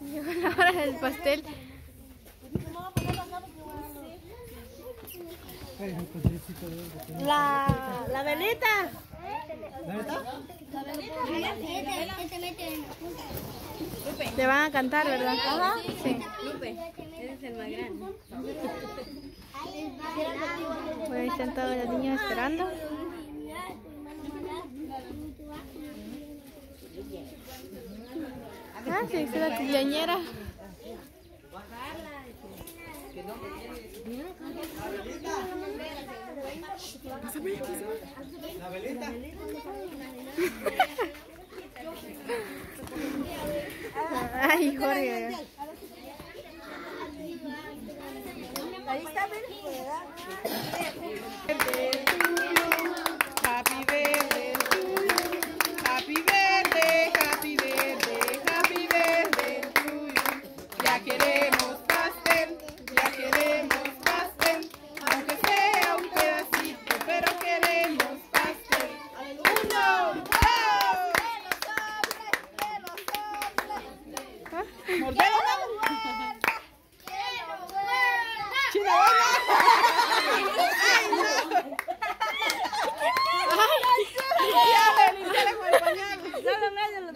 Llegó la hora del pastel. La, la velita. Le van a cantar, ¿verdad? Sí. Ese es el más grande. Bueno, ahí están todos los niños esperando. Se hizo la cumpleañera. Ay, Jorge. Ahí está.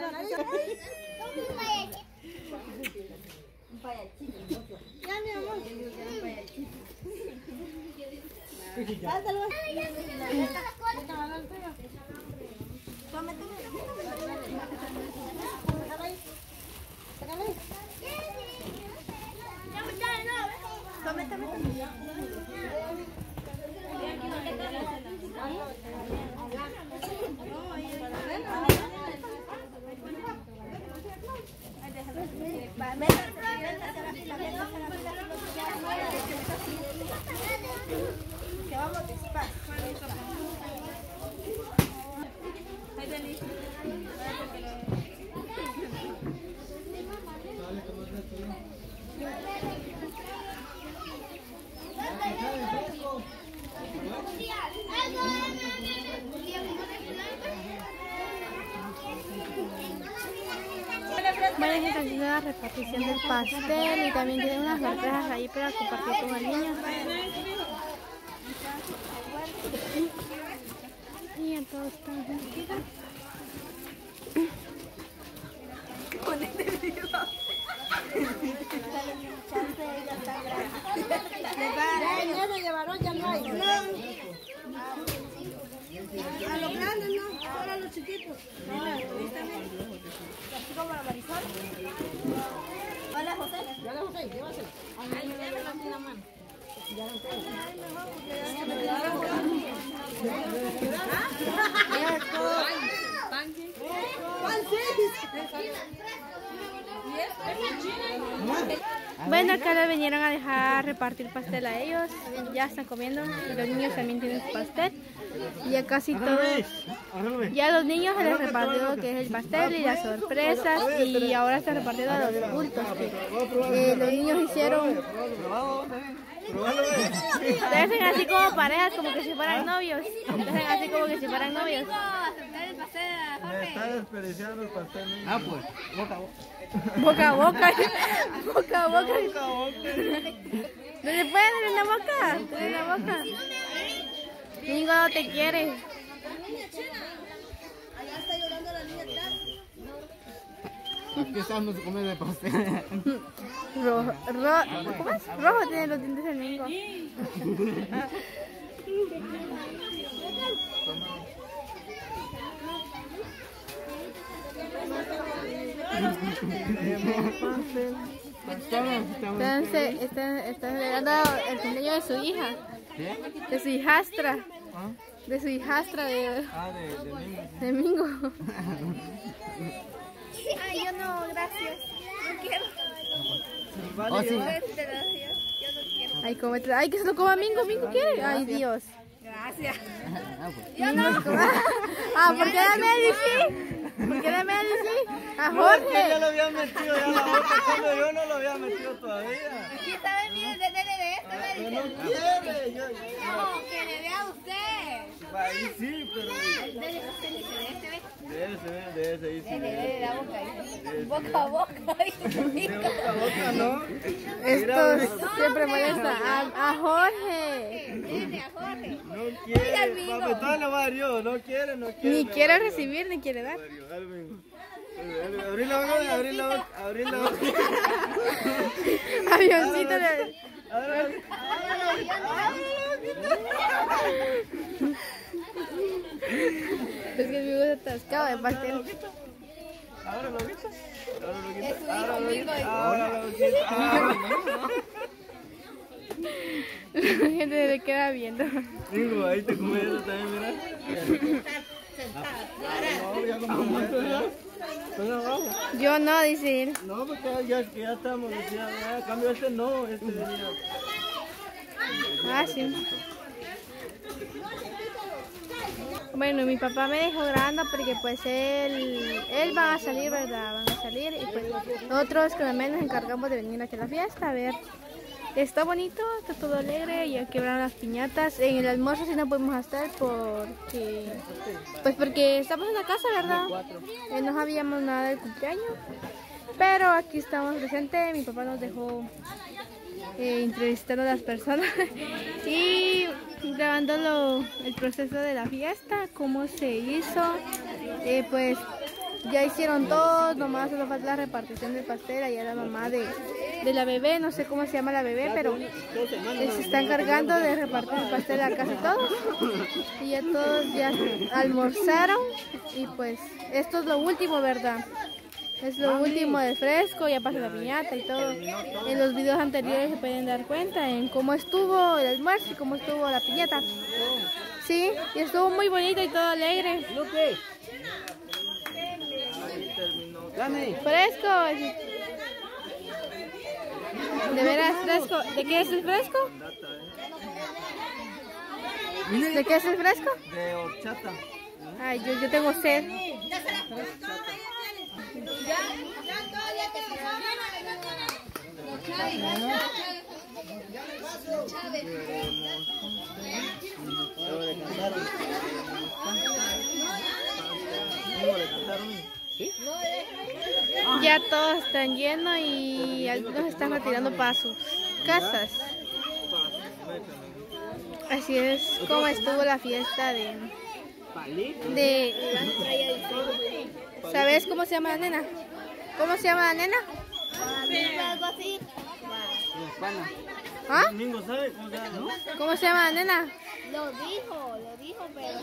Solo medio lo dan. Ya, mi amor. Pásalo. Bueno, está haciendo la repartición del pastel y también tiene unas sorpresas ahí para compartir con los niños. Y ya todos están juntitos. Ya no llevaron, ya no hay. A los grandes no, solo a los chiquitos. Así como la Marisol. Hola José. Hola José, llévaselo. Ahí llévelo así la mano. Bueno, acá le vinieron a dejar repartir pastel a ellos. Ya están comiendo y los niños también tienen su pastel. Y ya casi todos. Ya a los niños se les repartió lo que es el pastel y las sorpresas. Y ahora está repartiendo a los adultos. que, eh, los niños hicieron. Dejen así como parejas, como que si fueran novios. Dejen así como que si fueran novios. Me está desperdiciando el pastel. Ah, pues, boca a boca. Boca a boca. Boca a boca. ¿No le pueden dar en la boca? Dale en la boca. Niño no te quiere. Allá está llorando la niña atrás. Aquí estamos comiendo el pastel. Rojo, ro, ¿Cómo es? Rojo tiene los dientes el mingo. Entonces, está, está celebrando el cumpleaños de su hija, de su hijastra, de su hijastra de, Ah, de, de niños. de Mingo. Ay, yo no, gracias. No quiero. Oh, sí. Yo no quiero. Ay, que se lo coma Mingo, Mingo quiere. Ay, Dios. Gracias. Ah, pues. Yo no. Ah, ¿por qué dame sí? ¿Por qué dame a sí? A Jorge. Ya lo había metido ya la boca, cuando yo no lo había metido todavía. Aquí está, mire, de, de, de esto, me Pero dice. no quiere. Yo, No, que le vea a usted. ahí sí, pero Dele, usted dice, de este, ve. de ese, de ese, ahí sí. Dele, dele la boca ahí. De. Boca a boca. boca a boca, ¿no? Esto siempre molesta a, a Jorge. No quiere, todo lo va a dar yo, no quiere, no quiere. Ni no quiere a recibir ni quiere dar. Abrí la boca, abrí la boca, abrí la boca. Avioncito de... Es que mi gusta atascado de pastel. Ahora lo viste. Ahora lo quita. Ahora lo. Ahora. Ah, La gente se le queda viendo. Digo, ahí te comes eso también, mira. No, ya Yo no, dice él. No, porque ya, que ya estamos, ya, cambio este no, este venía. Ah, sí. Bueno, mi papá me dejó grabando porque pues él, él va a salir, ¿verdad? Van a salir y pues nosotros con la nos encargamos de venir aquí a la fiesta a ver. Está bonito, está todo alegre, ya quebraron las piñatas. En el almuerzo sí no podemos estar porque, pues porque estamos en la casa, ¿verdad? Eh, no sabíamos nada del cumpleaños. Pero aquí estamos presentes, mi papá nos dejó eh, entrevistando a las personas y grabando el proceso de la fiesta, cómo se hizo. Eh, pues ya hicieron todo, nomás solo falta la repartición del pastel. Allá la mamá de, de la bebé, no sé cómo se llama la bebé, pero se está encargando de repartir el pastel a casi todos. Y ya todos ya almorzaron y pues esto es lo último, ¿verdad? Es lo último del fresco, ya pasa la piñata y todo. En los videos anteriores se pueden dar cuenta en cómo estuvo el almuerzo y cómo estuvo la piñata. Sí, y estuvo muy bonito y todo alegre. Fresco. ¿De veras fresco? ¿De qué es el fresco? ¿De qué es el fresco? De horchata. Ay, yo, yo tengo sed. Luego le cantaron. ¿Cómo le cantaron? Ya todos están llenos y algunos están retirando para sus casas. Así es como estuvo la fiesta de... de ¿Sabes cómo se llama la nena? ¿Cómo se llama la nena? ¿Ah? Domingo, ¿sabe cómo se llama? no? ¿Cómo se llama la nena? Lo dijo, lo dijo, pero.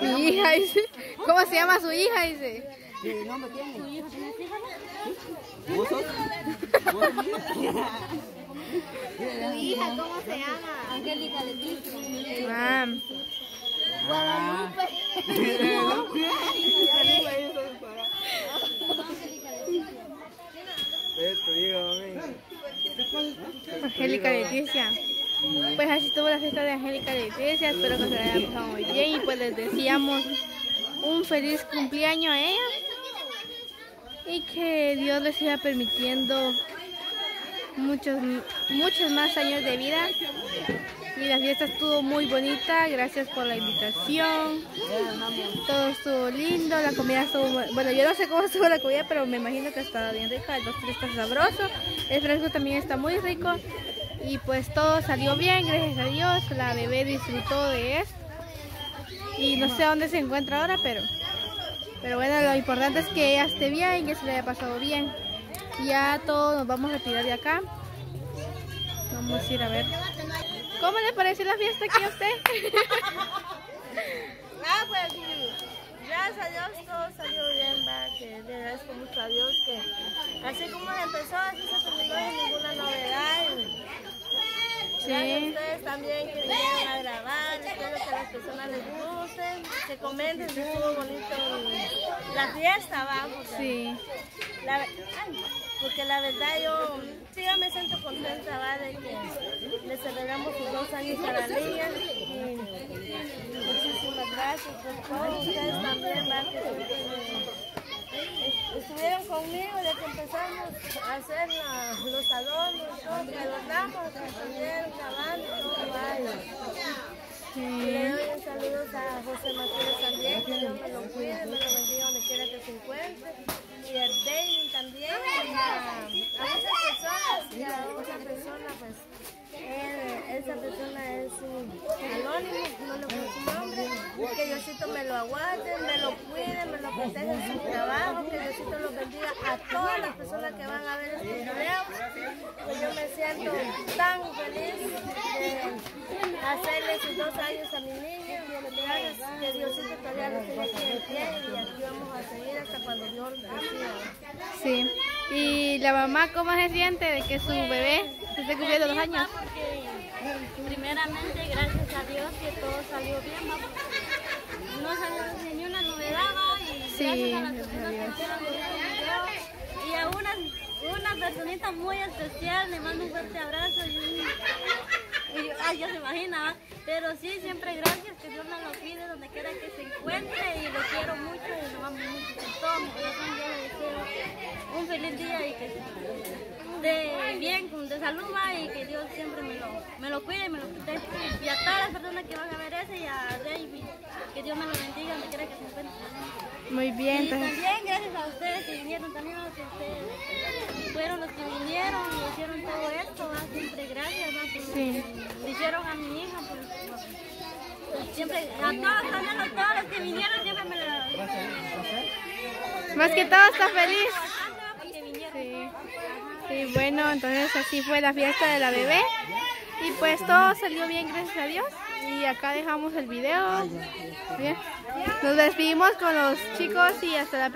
Mi hija dice. ¿Cómo se llama su hija? Dice. ¿Vos sos? ¿Tu hija cómo se llama? Angélica Leticia. Ah, Guadalupe. Esto, diga, mami. Angélica Leticia. Pues así estuvo la fiesta de Angélica Leticia. Espero que se la haya pasado muy bien. Y pues les deseamos un feliz cumpleaños a ella. Y que Dios les siga permitiendo muchos, muchos más años de vida. Y la fiesta estuvo muy bonita. Gracias por la invitación. Todo estuvo lindo. La comida estuvo. bu- Bueno, yo no sé cómo estuvo la comida, pero me imagino que estaba bien rica. El pastel está sabroso. El fresco también está muy rico. Y pues todo salió bien, gracias a Dios. La bebé disfrutó de esto. Y no sé dónde se encuentra ahora, pero. Pero bueno, lo importante es que ella esté bien, que se le haya pasado bien. Ya todos nos vamos a retirar de acá. Vamos a ir a ver. ¿Cómo le pareció la fiesta aquí a usted? Ah, pues gracias a Dios todo salió bien, va, que le agradezco mucho a Dios que así como empezó, así se terminó ninguna novedad. Gracias a ustedes también que vinieron a grabar, espero que a las personas les guste, que comenten si estuvo bonito la fiesta, va, porque, Sí. la, ve- ay, porque la verdad yo, sí, yo me siento contenta, va, de que le celebramos sus dos años a la niña. Y, Muchísimas gracias por todo. Ustedes también, va, que eh, estuvieron conmigo desde que empezamos a hacer la- los adornos, todo, que adornamos, estuvieron grabando, todo, vaya. Le doy un saludo a José Matías que que Dios me lo cuide, me lo bendiga donde quiera que se encuentre. Y el David también. A, muchas personas, y a muchas personas, pues, eh, esa persona es un anónimo, no le puse su nombre. Que Diosito me lo aguante, me lo cuide, me lo proteja en su trabajo. Que Diosito lo bendiga a todas las personas que van a ver este video. Pues yo me siento tan feliz de hacerle sus dos años a mi niño. Que Diosito todavía pie y aquí vamos a seguir hasta cuando Dios decida. Sí. ¿Y la mamá cómo se siente de que su bebé se esté cumpliendo dos años? Porque primeramente gracias a Dios que todo salió bien, ¿va? no salió ni una novedad ¿va? y Sí, gracias a las personas que hicieron video y a una, una personita muy especial le mando un fuerte abrazo y, un- ay, ya se imagina, ¿va? pero sí, siempre gracias, que Dios me lo cuide donde quiera que se encuentre y lo quiero mucho y lo amo mucho con todo mi corazón, yo le deseo un feliz día y que bien, con- de salud va, y que Dios siempre me lo, me lo cuide y me lo protege. Y a todas las personas que van a ver ese y a David, que Dios me lo bendiga donde quiera que se encuentre. Muy bien, Y entonces. también gracias a ustedes que vinieron también, a que ustedes fueron los que vinieron y hicieron todo esto, ¿va? siempre gracias, ¿va? Por- Sí. le hicieron a mi hija, por, por- siempre, a todos, también a todos los que vinieron, siempre me lo... Más que todo está feliz. Bastante, ¿va? Porque vinieron. Sí. Sí, bueno, entonces así fue la fiesta de la bebé. Y pues todo salió bien, gracias a Dios. Y acá dejamos el video. Nos despedimos con los chicos y hasta la próxima.